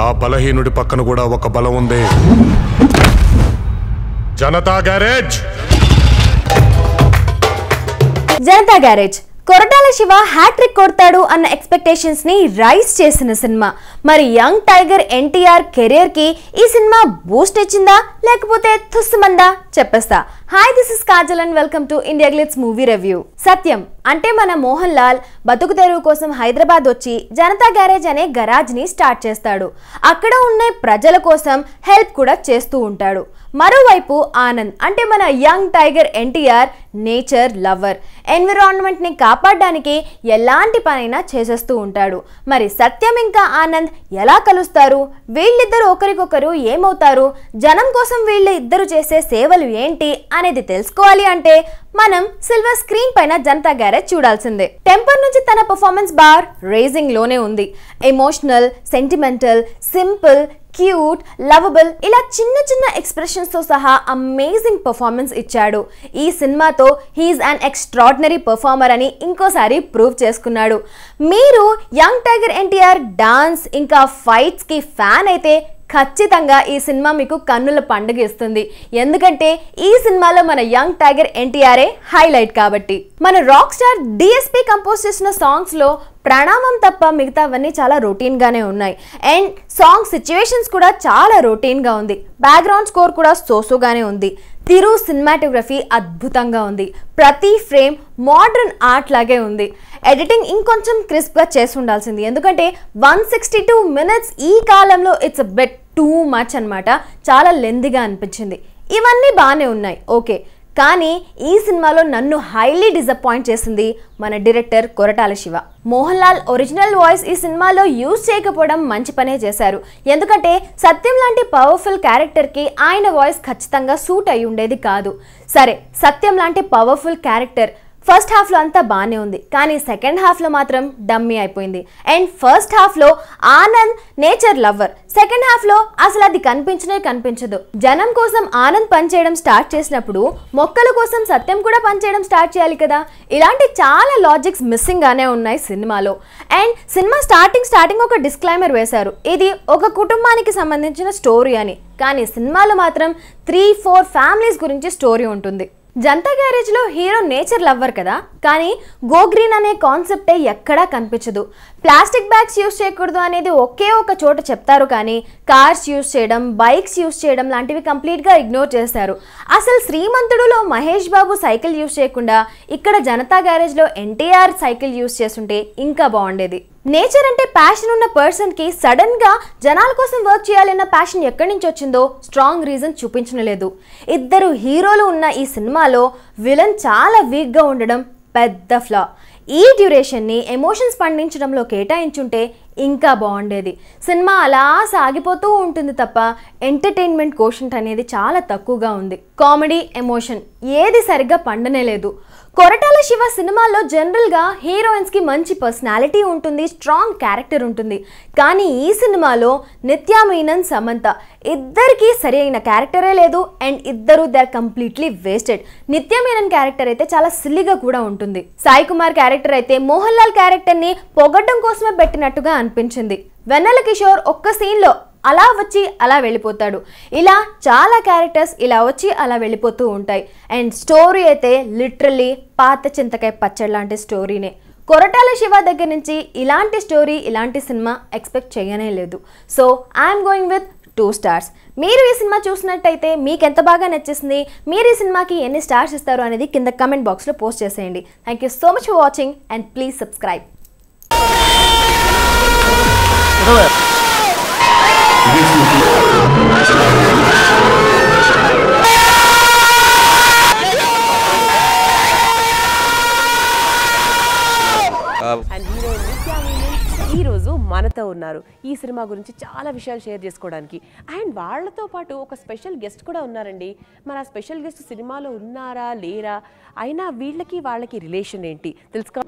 ఆ బలహీనుడి పక్కన కూడా ఒక బలం ఉంది. Janatha garage! Janatha garage. Koratala Siva hat trick కొడతాడు అన్న ఎక్స్పెక్టేషన్స్ని రైస్ చేసిన సినిమా. మరి యంగ్ టైగర్ ఎన్టీఆర్ కెరీర్కి ఈ సినిమా బూస్ట్ ఇచ్చిందా లేకపోతే తుస్సుమందా? చెప్పేస్తా. Hi this is Kajal and welcome to India glitz movie review Sathyam అంటే మన మోహన్ లాల్ బతుకు తెరువు కోసం హైదరాబాద్ వచ్చి జనతా గ్యారేజ్ అనే గరాజ్ని స్టార్ట్ చేస్తాడు. అక్కడ ఉన్న ప్రజల కోసం హెల్ప్ కూడా చేస్తూ ఉంటాడు. మరోవైపు ఆనంద్ అంటే మన young tiger NTR nature lover. ఎన్విరాన్మెంట్ని కాపాడడానికి ఎలాంటి పనైనా చేసేస్తూ ఉంటాడు. మరి సత్యం ఇంకా ఆనంద్ ఎలా కలుస్తారు? వీళ్ళిద్దరు ఒకరికొకరు ఏమవుతారు? జనం కోసం వీళ్ళు ఇద్దరు చేసే సేవలు ఏంటి అనేది తెలుసుకోవాలి అంటే మనం సిల్వర్ స్క్రీన్ పైన జనతా గ్యారేజ్ చూడాల్సిందే. టెంపర్ నుంచి తన పర్ఫార్మెన్స్ బార్ రేజింగ్లోనే ఉంది. Emotional sentimental simple cute lovable ఇలా చిన్న చిన్న ఎక్స్ప్రెషన్స్తో సహా అమేజింగ్ పర్ఫార్మెన్స్ ఇచ్చాడు. ఈ సినిమాతో హీఈస్ అన్ ఎక్స్ట్రాడినరీ పర్ఫార్మర్ అని ఇంకోసారి ప్రూవ్ చేసుకున్నాడు. మీరు యంగ్ టైగర్ ఎన్టీఆర్ డాన్స్ ఇంకా ఫైట్స్కి ఫ్యాన్ అయితే ఖచ్చితంగా ఈ సినిమా మీకు కన్నుల పండుగ ఇస్తుంది. ఎందుకంటే ఈ సినిమాలో మన యంగ్ టైగర్ ఎన్టీఆర్ఏ హైలైట్ కాబట్టి. మన రాక్ స్టార్ డిఎస్పి కంపోజ్ చేసిన సాంగ్స్లో ప్రణామం తప్ప మిగతావన్నీ చాలా రొటీన్గానే ఉన్నాయి. అండ్ సాంగ్ సిచ్యువేషన్స్ కూడా చాలా రొటీన్గా ఉంది. బ్యాక్గ్రౌండ్ స్కోర్ కూడా సోసోగానే ఉంది. తిరు సినిమాటోగ్రఫీ అద్భుతంగా ఉంది. ప్రతి ఫ్రేమ్ మోడర్న్ ఆర్ట్ లాగే ఉంది. ఎడిటింగ్ ఇంకొంచెం క్రిస్ప్గా చేసి ఉండాల్సింది. ఎందుకంటే వన్ సిక్స్టీ టూ మినిట్స్ ఈ కాలంలో ఇట్స్ బెట్ టూ మచ్ అనమాట చాలా లెందిగా అనిపించింది. ఇవన్నీ బాగానే ఉన్నాయి. ఓకే. కానీ ఈ సినిమాలో నన్ను హైలీ డిసప్పాయింట్ చేసింది మన director Koratala Siva. Mohan Lal original voice ఈ సినిమాలో యూజ్ చేయకపోవడం మంచి పనే చేశారు. ఎందుకంటే సత్యం లాంటి పవర్ఫుల్ క్యారెక్టర్కి ఆయన వాయిస్ ఖచ్చితంగా సూట్ అయి ఉండేది కాదు. సరే సత్యం లాంటి పవర్ఫుల్ క్యారెక్టర్ ఫస్ట్ హాఫ్లో అంతా బాగానే ఉంది కానీ సెకండ్ హాఫ్లో మాత్రం డమ్మీ అయిపోయింది. అండ్ ఫస్ట్ హాఫ్లో ఆనంద్ నేచర్ లవ్వర్. సెకండ్ హాఫ్లో అసలు అది కనిపించనే కనిపించదు. జనం కోసం ఆనంద్ పనిచేయడం స్టార్ట్ చేసినప్పుడు మొక్కల కోసం సత్యం కూడా పనిచేయడం స్టార్ట్ చేయాలి కదా. ఇలాంటి చాలా లాజిక్స్ మిస్సింగ్గానే ఉన్నాయి సినిమాలో. అండ్ సినిమా స్టార్టింగ్ స్టార్టింగ్ ఒక డిస్క్లైమర్ వేశారు. ఇది ఒక కుటుంబానికి సంబంధించిన స్టోరీ అని. కానీ సినిమాలో మాత్రం త్రీ ఫోర్ ఫ్యామిలీస్ గురించి స్టోరీ ఉంటుంది. జనతా గ్యారేజ్లో హీరో నేచర్ లవ్వర్ కదా కానీ గో గ్రీన్ అనే కాన్సెప్టే ఎక్కడా కనిపించదు. ప్లాస్టిక్ బ్యాగ్స్ యూస్ చేయకూడదు అనేది ఒకే ఒక చోట చెప్తారు కానీ కార్స్ యూస్ చేయడం బైక్స్ యూస్ చేయడం లాంటివి కంప్లీట్గా ఇగ్నోర్ చేస్తారు. అసలు శ్రీమంతుడులో మహేష్ బాబు సైకిల్ యూస్ చేయకుండా ఇక్కడ జనతా గ్యారేజ్లో ఎన్టీఆర్ సైకిల్ యూస్ చేస్తుంటే ఇంకా బాగుండేది. నేచర్ అంటే ప్యాషన్ ఉన్న పర్సన్కి సడన్గా జనాల కోసం వర్క్ చేయాలన్న ప్యాషన్ ఎక్కడి నుంచి వచ్చిందో స్ట్రాంగ్ రీజన్ చూపించలేదు ఇద్దరు హీరోలు ఉన్న ఈ సినిమాలో విలన్ చాలా వీక్గా ఉండడం పెద్ద ఫ్లా ఈ డ్యూరేషన్ని ఎమోషన్స్ పండించడంలో కేటాయించుంటే ఇంకా బాగుండేది. సినిమా అలా సాగిపోతూ ఉంటుంది తప్ప ఎంటర్టైన్మెంట్ కోషంట్ అనేది చాలా తక్కువగా ఉంది. కామెడీ ఎమోషన్ ఏది సరిగ్గా పండనే లేదు. కొరటాల శివ సినిమాల్లో జనరల్గా హీరోయిన్స్కి మంచి పర్సనాలిటీ ఉంటుంది స్ట్రాంగ్ క్యారెక్టర్ ఉంటుంది. కానీ ఈ సినిమాలో నిత్యా మీనన్ సమంత ఇద్దరికి సరి అయిన క్యారెక్టరే లేదు. అండ్ ఇద్దరు they are completely wasted. Nithya Menen character అయితే చాలా సిల్లిగా కూడా ఉంటుంది. సాయి కుమార్ క్యారెక్టర్ అయితే మోహన్ లాల్ క్యారెక్టర్ని పొగడ్డం కోసమే పెట్టినట్టుగా అనిపించింది. వెన్నెల కిషోర్ ఒక్క సీన్లో అలా వచ్చి అలా వెళ్ళిపోతాడు. ఇలా చాలా క్యారెక్టర్స్ ఇలా వచ్చి అలా వెళ్ళిపోతూ ఉంటాయి. అండ్ స్టోరీ అయితే లిటరల్లీ పాత చింతకాయ పచ్చడి లాంటి స్టోరీనే కొరటాల శివ దగ్గర నుంచి ఇలాంటి స్టోరీ ఇలాంటి సినిమా ఎక్స్పెక్ట్ చేయనే లేదు. So I'm going with two stars మీరు ఈ సినిమా చూసినట్టయితే మీకు ఎంత బాగా నచ్చేసింది? మీరు ఈ సినిమాకి ఎన్ని స్టార్స్ ఇస్తారు అనేది కింద కమెంట్ బాక్స్లో పోస్ట్ చేసేయండి. Thank you so much for watching and please subscribe and ఈ రోజు మనతో ఉన్నారు. ఈ సినిమా గురించి చాలా విషయాలు షేర్ చేసుకోవడానికి. అండ్ వాళ్ళతో పాటు ఒక స్పెషల్ గెస్ట్ కూడా ఉన్నారండి. మరి ఆ స్పెషల్ గెస్ట్ సినిమాలో ఉన్నారా లేరా? అయినా వీళ్ళకి వాళ్ళకి రిలేషన్ ఏంటి? తెలుసుకో